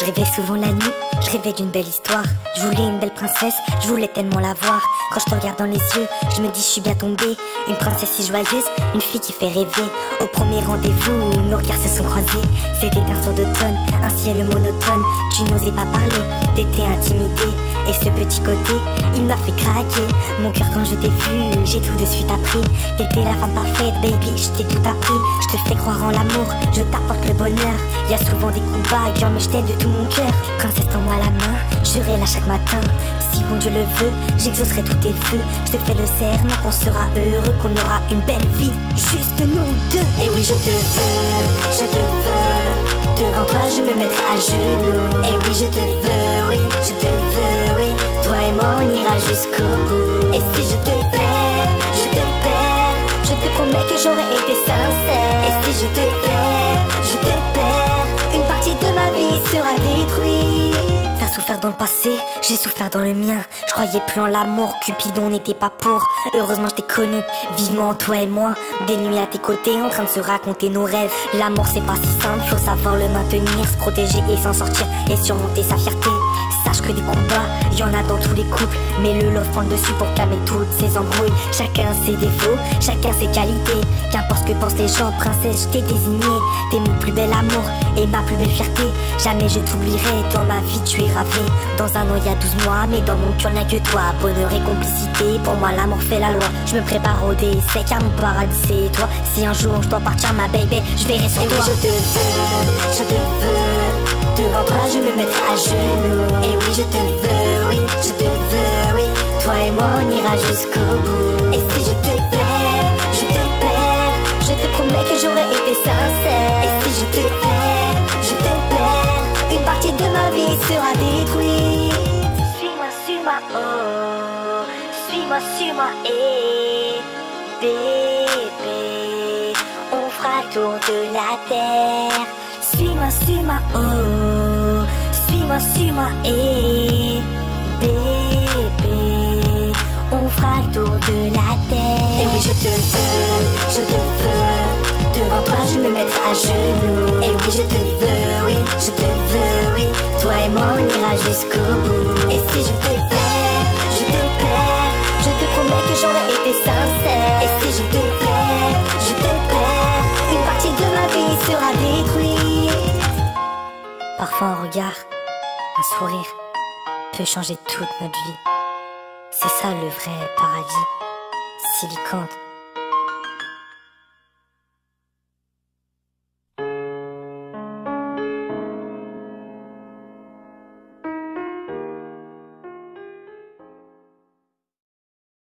Je rêvais souvent la nuit, je rêvais d'une belle histoire. Je voulais une belle princesse, je voulais tellement la voir. Quand je te regarde dans les yeux, je me dis je suis bien tombée. Une princesse si joyeuse, une fille qui fait rêver. Au premier rendez-vous, nos regards se sont croisés. C'était un soir d'automne, un ciel monotone. Tu n'osais pas parler, t'étais intimidée. Et ce petit côté, il m'a fait craquer. Mon cœur quand je t'ai vu, j'ai tout de suite appris. T'étais la femme parfaite, baby, je t'ai tout appris. Je te fais croire en l'amour, je t'apporte le bonheur. Y a souvent des combats, mais je t'aime de tout mon cœur. Princesse, tends-moi la main, j'irai là chaque matin. Si bon Dieu le veut, j'exaucerai tous tes feux. Je te fais le serment qu'on sera heureux, qu'on aura une belle vie, juste nous deux. Et oui, je te veux, je te veux. Devant toi, je me mettrai à genoux. Et oui, je te veux, oui, je te veux, oui. Toi et moi, on ira jusqu'au bout. Et si je te perds, je te perds. Je te promets que j'aurai été sincère. Et si je te perds, dans le passé, j'ai souffert dans le mien. Je croyais plus en l'amour, Cupidon n'était pas pour. Heureusement je connu, vivement toi et moi. Des nuits à tes côtés, en train de se raconter nos rêves. L'amour c'est pas si simple, faut savoir le maintenir, se protéger et s'en sortir et surmonter sa fierté. Sache que des combats, y en a dans tous les couples. Mais le love prend le dessus pour calmer toutes ces embrouilles. Chacun ses défauts, chacun ses qualités. Qu'importe ce que pensent les gens, princesse, je t'ai désigné. T'es mon plus bel amour et ma plus belle fierté. Jamais je t'oublierai, dans ma vie tu es ravé. Dans un an, il y a 12 mois, mais dans mon cœur, n'y a que toi. Bonheur et complicité, pour moi l'amour fait la loi. Je me prépare au décès, car mon paradis c'est toi. Si un jour je dois partir, ma baby, je verrai sur toi. je te veux, je te veux. Je me mettrai à genoux. Et oui je te veux, oui je te veux, oui. Toi et moi on ira jusqu'au bout. Et si je te perds, je te perds. Je te promets que j'aurais été sincère. Et si je te perds, je te perds. Une partie de ma vie sera détruite. Suis-moi, suis-moi, oh. Suis-moi, suis-moi, et Bébé. On fera tour de la terre. Suis-moi, suis-moi, oh Suis-moi, suis-moi, et Bébé On fera le tour de la terre. Et oui, je te veux, je te veux Devant toi, je me mettrai à genoux. Et oui, je te veux, oui, je te veux, oui Toi et moi, on ira jusqu'au bout. Et si je te perds, je te perds Je te promets que j'aurais été sincère. Et si je te perds, je te perds Une partie de ma vie sera détruite. Parfois un regard, un sourire peut changer toute notre vie. C'est ça le vrai paradis. Silicante